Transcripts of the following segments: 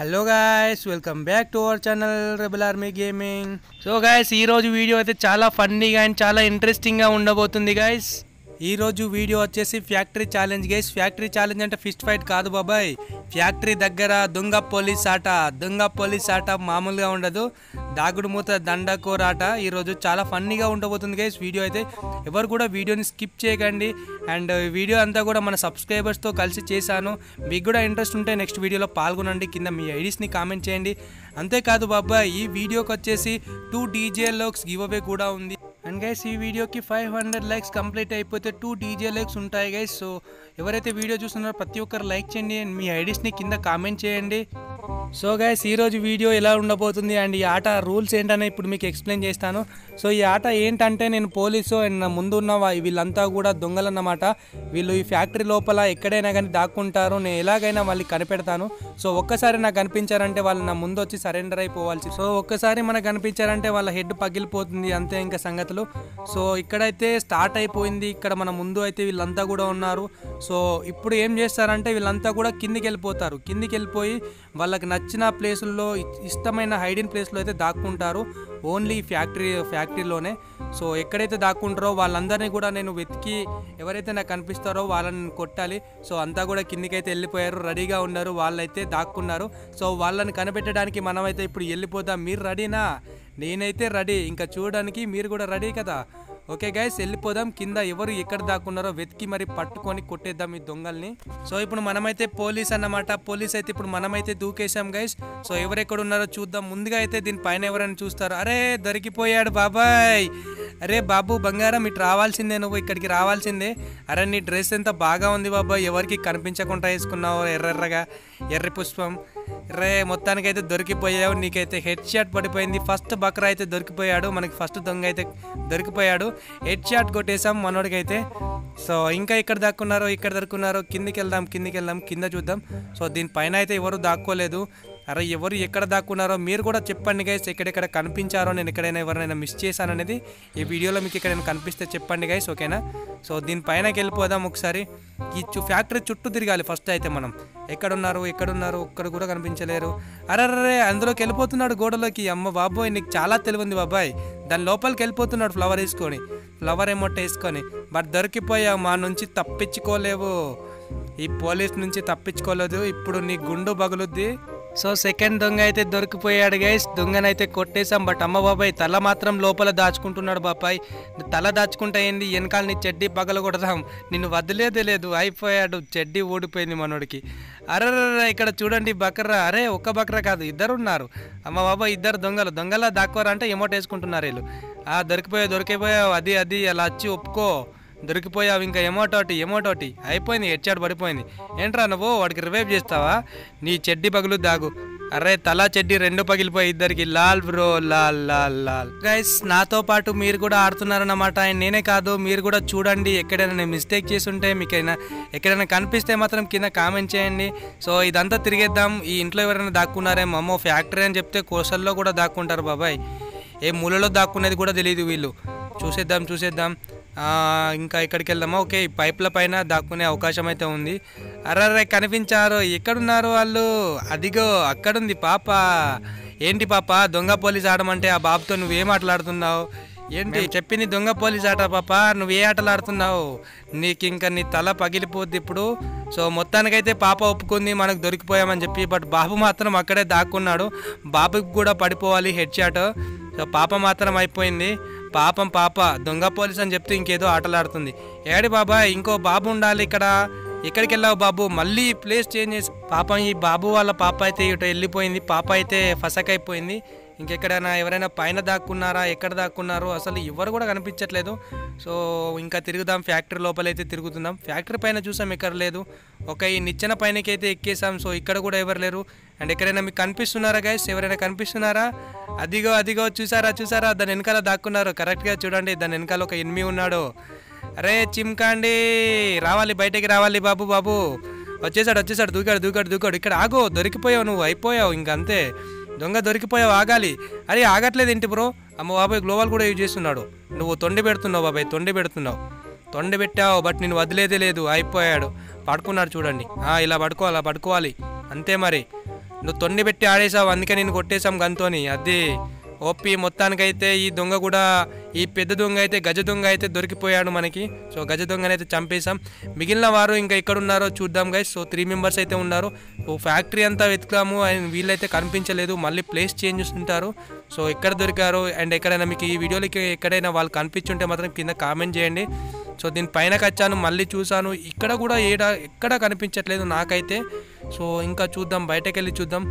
Hello guys welcome back to our channel rebel army gaming so guys ఈ రోజు video అయితే చాలా ఫన్నీగా అండ్ చాలా ఇంట్రెస్టింగ్గా ఉండబోతుంది గాయస్ ఈ రోజు వీడియో వచ్చేసి factory challenge guys factory challenge అంటే ఫిస్ట్ ఫైట్ కాదు బాబాయ్. ఫ్యాక్టరీ దగ్గర దొంగ పోలీస్ ఆట. దొంగ పోలీస్ ఆట మామూలుగా ఉండదు. దాగుడు మూత దండ కోరాట ఈరోజు చాలా ఫన్నీగా ఉండబోతుంది గైస్ వీడియో అయితే ఎవరు కూడా వీడియోని స్కిప్ చేయకండి. అండ్ వీడియో అంతా కూడా మన సబ్స్క్రైబర్స్తో కలిసి చేశాను. మీకు కూడా ఇంట్రెస్ట్ ఉంటే నెక్స్ట్ వీడియోలో పాల్గొనండి. కింద మీ ఐడీస్ని కామెంట్ చేయండి. అంతేకాదు బాబా ఈ వీడియోకి వచ్చేసి two DJ Aloks give away కూడా ఉంది. అండ్ గైస్ ఈ వీడియోకి ఫైవ్ హండ్రెడ్ లైక్స్ కంప్లీట్ అయిపోతే టూ డీజే లైక్స్ ఉంటాయి గైస్ సో ఎవరైతే వీడియో చూస్తున్నారో ప్రతి ఒక్కరు లైక్ చేయండి. అండ్ మీ ఐడీస్ని కింద కామెంట్ చేయండి. సో గైస్ ఈరోజు వీడియో ఎలా ఉండబోతుంది అండ్ ఈ ఆట రూల్స్ ఏంటనే ఇప్పుడు మీకు ఎక్స్ప్లెయిన్ చేస్తాను. సో ఈ ఆట ఏంటంటే నేను పోలీసు అండ్ నా ముందు ఉన్న వీళ్ళంతా కూడా దొంగలన్నమాట. వీళ్ళు ఈ ఫ్యాక్టరీ లోపల ఎక్కడైనా కానీ దాక్కుంటారు. నేను ఎలాగైనా వాళ్ళకి కనిపెడతాను. సో ఒక్కసారి నాకు కనిపించారంటే వాళ్ళు నా ముందు వచ్చి సరెండర్ అయిపోవాల్సి సో ఒక్కసారి మనకు కనిపించారంటే వాళ్ళ హెడ్ పగిలిపోతుంది అంతే ఇంకా సంగతులు. సో ఇక్కడైతే స్టార్ట్ అయిపోయింది. ఇక్కడ మన ముందు అయితే వీళ్ళంతా కూడా ఉన్నారు. సో ఇప్పుడు ఏం చేస్తారంటే వీళ్ళంతా కూడా కిందికి వెళ్ళిపోతారు. కిందికి వెళ్ళిపోయి వాళ్ళకి నచ్చిన ప్లేసుల్లో ఇష్టమైన హైడింగ్ ప్లేస్లో అయితే దాక్కుంటారు. ఓన్లీ ఫ్యాక్టరీ ఫ్యాక్టరీలోనే సో ఎక్కడైతే దాక్కుంటారో వాళ్ళందరినీ కూడా నేను వెతికి ఎవరైతే నాకు కనిపిస్తారో వాళ్ళని కొట్టాలి. సో అంతా కూడా కిందికైతే వెళ్ళిపోయారు రెడీగా ఉన్నారు వాళ్ళైతే దాక్కున్నారు. సో వాళ్ళని కనిపెట్టడానికి మనమైతే ఇప్పుడు వెళ్ళిపోదాం. మీరు రెడీనా నేనైతే రెడీ ఇంకా చూడడానికి మీరు కూడా రెడీ కదా? ఓకే గైస్ వెళ్ళిపోదాం. కింద ఎవరు ఎక్కడ దాక్కున్నారో వెతికి మరి పట్టుకొని కొట్టేద్దాం ఈ దొంగల్ని. సో ఇప్పుడు మనమైతే పోలీస్ అన్నమాట. పోలీస్ అయితే ఇప్పుడు మనమైతే దూకేశాం గైస్. సో ఎవరెక్కడ ఉన్నారో చూద్దాం. ముందుగా అయితే దీని పైన ఎవరైనా చూస్తారు? అరే దొరికిపోయాడు బాబాయ్. అరే బాబు బంగారం ఇటు రావాల్సిందే నువ్వు ఇక్కడికి రావాల్సిందే. అరే నీ డ్రెస్ ఎంత బాగా ఉంది బాబాయ్. ఎవరికి కనిపించకుండా వేసుకున్నావు ఎర్రెర్రగా ఎర్రి పుష్పం. రే మొత్తానికైతే దొరికిపోయావు. నీకైతే హెడ్ షాట్ పడిపోయింది. ఫస్ట్ బక్రా అయితే దొరికిపోయాడు. మనకి ఫస్ట్ దొంగ అయితే దొరికిపోయాడు. హెడ్ షాట్ కొట్టేసాం మనోడికైతే. సో ఇంకా ఇక్కడ దాక్కున్నారో ఇక్కడ దొరుకున్నారో కిందికి వెళ్దాం కిందికి వెళ్దాం కింద చూద్దాం. సో దీనిపైన అయితే ఎవరు దాక్కోలేదు. అరే ఎవరు ఎక్కడ దాక్కున్నారో మీరు కూడా చెప్పండి గైస్ ఎక్కడెక్కడ కనిపించారో నేను ఎక్కడైనా ఎవరైనా మిస్ చేశాను అనేది ఈ వీడియోలో మీకు ఎక్కడైనా కనిపిస్తే చెప్పండి గైస్ ఓకేనా? సో దీనిపైనకి వెళ్ళిపోదాం ఒకసారి. ఈ చు ఫ్యాక్టరీ చుట్టూ తిరగాలి ఫస్ట్ అయితే మనం. ఎక్కడున్నారు ఎక్కడున్నారు ఒక్కడ కూడా కనిపించలేరు. అరే అందులోకి వెళ్ళిపోతున్నాడు గోడలోకి. అమ్మ బాబోయ్ నీకు చాలా తెలివింది బాబాయ్. దాని లోపలికి వెళ్ళిపోతున్నాడు ఫ్లవర్ వేసుకొని. ఫ్లవర్ ఎమోట్ వేసుకొని. బట్ దొరికిపోయావు మా నుంచి తప్పించుకోలేవు. ఈ పోలీస్ నుంచి తప్పించుకోలేదు. ఇప్పుడు నీ గుండు పగులుద్ది సో సెకండ్ దొంగ అయితే దొరికిపోయాడు గైస్ దొంగనైతే కొట్టేశాం బట్ అమ్మ బాబాయ్ తల మాత్రం లోపల దాచుకుంటున్నాడు బాబాయ్. తల దాచుకుంటా ఏంది? వెనకాల నీ చెడ్డీ పగల కొడదాం. నిన్ను వదిలేదే లేదు అయిపోయాడు. చెడ్డీ ఓడిపోయింది మనోడికి. అరే ఇక్కడ చూడండి బక్రా. అరే ఒక్క బక్రా కాదు ఇద్దరు ఉన్నారు అమ్మ బాబాయ్ ఇద్దరు దొంగలు. దొంగలా దాక్కోరంటే ఎమోట్ వేసుకుంటున్నారు వీళ్ళు. ఆ దొరికిపోయావు దొరికిపోయావు అది అది అలా వచ్చి ఒప్పుకో. దొరికిపోయావు ఇంకా ఎమోటోటి ఎమోటోటి. అయిపోయింది హెడ్షాట్ పడిపోయింది. ఏంట్రా నువ్వు? వాడికి రివైవ్ చేస్తావా? నీ చెడ్డి పగులు దాగు. అరే తలా చెడ్డి రెండు పగిలిపోయి ఇద్దరికి lol bro lol lol lol. Guys నాతో పాటు మీరు కూడా ఆడుతున్నారన్నమాట. ఆయన నేనే కాదు మీరు కూడా చూడండి. ఎక్కడైనా నేను మిస్టేక్ చేసి ఉంటే మీకైనా ఎక్కడైనా కనిపిస్తే మాత్రం కింద కామెంట్ చేయండి. సో ఇదంతా తిరిగేద్దాం. ఈ ఇంట్లో ఎవరైనా దాక్కున్నారేమో అమ్మో ఫ్యాక్టరీ అని చెప్తే కోసల్లో కూడా దాక్కుంటారు బాబాయ్. ఏ మూలలో దాక్కునేది కూడా తెలియదు వీళ్ళు. చూసేద్దాం చూసేద్దాం. ఇంకా ఇక్కడికి వెళ్దామా ఓకే ఈ పైప్ల పైన దాక్కునే అవకాశం అయితే ఉంది. అర్రర్రే కనిపించారు. ఎక్కడున్నారు వాళ్ళు? అదిగో అక్కడుంది పాప. ఏంటి పాప? దొంగ పోలీస్ ఆడమంటే ఆ బాబుతో నువ్వేం ఆటలాడుతున్నావు? ఏంటి? చెప్పింది దొంగ పోలీస్ ఆట పాప. నువ్వు ఏ ఆటలు ఆడుతున్నావు నీకు ఇంకా నీ తల పగిలిపోద్ది ఇప్పుడు. సో మొత్తానికైతే పాప ఒప్పుకుంది మనకు దొరికిపోయామని చెప్పి. బట్ బాబు మాత్రం అక్కడే దాక్కున్నాడు. బాబుకి కూడా పడిపోవాలి హెడ్ షాట్. సో పాప మాత్రం అయిపోయింది. పాపం పాప దొంగ పోలీస్ అని చెప్తే ఇంకేదో ఆటలాడుతుంది. ఏడి బాబా ఇంకో బాబు ఉండాలి ఇక్కడ. ఎక్కడికి వెళ్ళావు బాబు? మళ్ళీ ప్లేస్ చేంజ్ చేసి పాపం ఈ బాబు వాళ్ళ పాప అయితే ఇటు వెళ్ళిపోయింది. పాప అయితే ఫసక్ అయిపోయింది ఇంకెక్కడైనా ఎవరైనా పైన దాక్కున్నారా ఎక్కడ దాక్కున్నారో అసలు ఎవరు కూడా కనిపించట్లేదు. సో ఇంకా తిరుగుదాం ఫ్యాక్టరీ లోపలైతే తిరుగుతుందాం ఫ్యాక్టరీ పైన చూసాం ఎక్కడ లేదు. ఒక ఈ నిచ్చెన పైనకైతే ఎక్కేసాం సో ఇక్కడ కూడా ఎవరు లేరు. అండ్ ఎక్కడైనా మీకు కనిపిస్తున్నారా గైస్ ఎవరైనా కనిపిస్తున్నారా? అదిగో అదిగో చూసారా చూసారా? దాని వెనకాల దాక్కున్నారు. కరెక్ట్గా చూడండి దాని వెనకాల ఒక ఎనిమి ఉన్నాడు. అరే చిమ్కాండి! రావాలి బయటికి రావాలి బాబు బాబు. వచ్చేసాడు వచ్చేసాడు దూకాడు దూకాడు దూకాడు. ఇక్కడ ఆగో దొరికిపోయావు నువ్వు అయిపోయావు ఇంకంతే దొంగ దొరికిపోయావు ఆగాలి. అరే ఆగట్లేదు ఏంటి బ్రో? అమ్మ బాబాయ్ గ్లోబల్ కూడా యూజ్ చేస్తున్నాడు. నువ్వు తొండి పెడుతున్నావు బాబాయ్ తొండి పెడుతున్నావు. తొండి పెట్టావు బట్ నేను వదిలేదే లేదు అయిపోయాడు. పడుకున్నాడు చూడండి. ఇలా పడుకోవాలా అలా పడుకోవాలి. అంతే మరి. నువ్వు తొండి పెట్టి ఆడేసావు అందుకే నేను కొట్టేశాం గంతోని. అది ఓపి మొత్తానికైతే ఈ దొంగ కూడా ఈ పెద్ద దొంగ అయితే గజ దొంగ అయితే దొరికిపోయాడు మనకి. సో గజ దొంగని అయితే చంపేశాం. మిగిలిన వారు ఇంకా ఎక్కడ ఉన్నారో చూద్దాం గైస్ సో త్రీ మెంబర్స్ అయితే ఉన్నారు. సో ఫ్యాక్టరీ అంతా వెతుకుతాము అండ్ వీళ్ళైతే కనిపించలేదు. మళ్ళీ ప్లేస్ చేంజ్ చేస్తుంటారు. సో ఎక్కడ దొరికారు? అండ్ ఎక్కడైనా మీకు ఈ వీడియోలకి ఎక్కడైనా వాళ్ళు కనిపించుంటే మాత్రం కింద కామెంట్ చేయండి. సో దీని పైనకి వచ్చాను మళ్ళీ చూశాను. ఇక్కడ కూడా ఏడ ఎక్కడ కనిపించట్లేదు నాకైతే. సో ఇంకా చూద్దాం బయటకు వెళ్ళి చూద్దాం.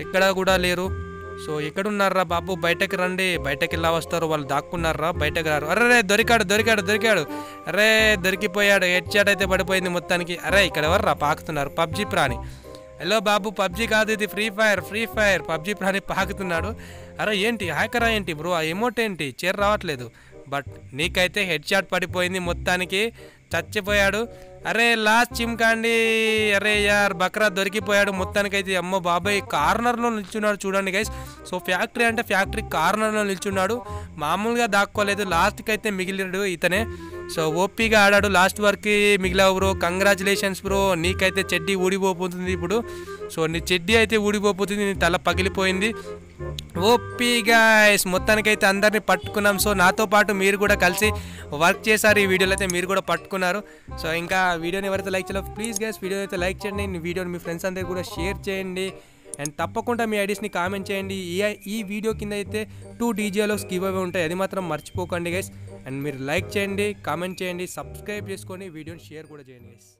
ఎక్కడ కూడా లేరు. సో ఎక్కడున్నారా బాబు? బయటకు రండి. బయటకు ఎలా వస్తారు? వాళ్ళు దాక్కున్నారా? బయటకు రారు. అరే దొరికాడు దొరికాడు దొరికాడు. అరే దొరికిపోయాడు. హెడ్ అయితే పడిపోయింది మొత్తానికి. అరే ఇక్కడ ఎవర్రా పాకుతున్నారు? పబ్జి ప్రాణి. హలో బాబు పబ్జి కాదు ఇది Free Fire Free Fire. PUBG ప్రాణి పాకుతున్నాడు. అరే ఏంటి? హ్యాకరా ఏంటి బ్రో? ఆ ఎమోట్ ఏంటి? చేరు రావట్లేదు. బట్ నీకైతే హెడ్ షాట్ పడిపోయింది మొత్తానికి. చచ్చిపోయాడు. అరే లాస్ట్ చిమ్కాండి అరే యార్ బక్రా దొరికిపోయాడు. మొత్తానికైతే అమ్మో బాబాయ్ కార్నర్లో నిల్చున్నాడు చూడండి గైస్ సో ఫ్యాక్టరీ అంటే ఫ్యాక్టరీ కార్నర్లో నిల్చున్నాడు. మామూలుగా దాక్కోలేదు. లాస్ట్కి అయితే మిగిలినాడు ఇతనే. సో ఓపీగా ఆడాడు. లాస్ట్ వరకు మిగిలావు బ్రో. Congratulations bro. నీకైతే చెడ్డీ ఊడిపోతుంది ఇప్పుడు. సో నీ చెడ్డీ అయితే ఊడిపోతుంది. నీ తల పగిలిపోయింది. ఓపీ గాయస్ మొత్తానికైతే అందరినీ పట్టుకున్నాం. సో నాతో పాటు మీరు కూడా కలిసి వర్క్ చేశారు ఈ వీడియోలో అయితే మీరు కూడా పట్టుకున్నారు. సో ఇంకా వీడియోని ఎవరైతే లైక్ చేయాలో ప్లీజ్ గైస్ వీడియో అయితే లైక్ చేయండి. ఈ వీడియోని మీ ఫ్రెండ్స్ అందరికీ కూడా షేర్ చేయండి. అండ్ తప్పకుండా మీ ఐడీస్ని కామెంట్ చేయండి. ఈ ఈ వీడియో కింద అయితే టూ డీజేలో స్కీవ్ అవే ఉంటాయి. అది మాత్రం మర్చిపోకండి గైస్ అండ్ మీరు లైక్ చేయండి కామెంట్ చేయండి సబ్స్క్రైబ్ చేసుకొని వీడియోని షేర్ కూడా చేయండి గైస్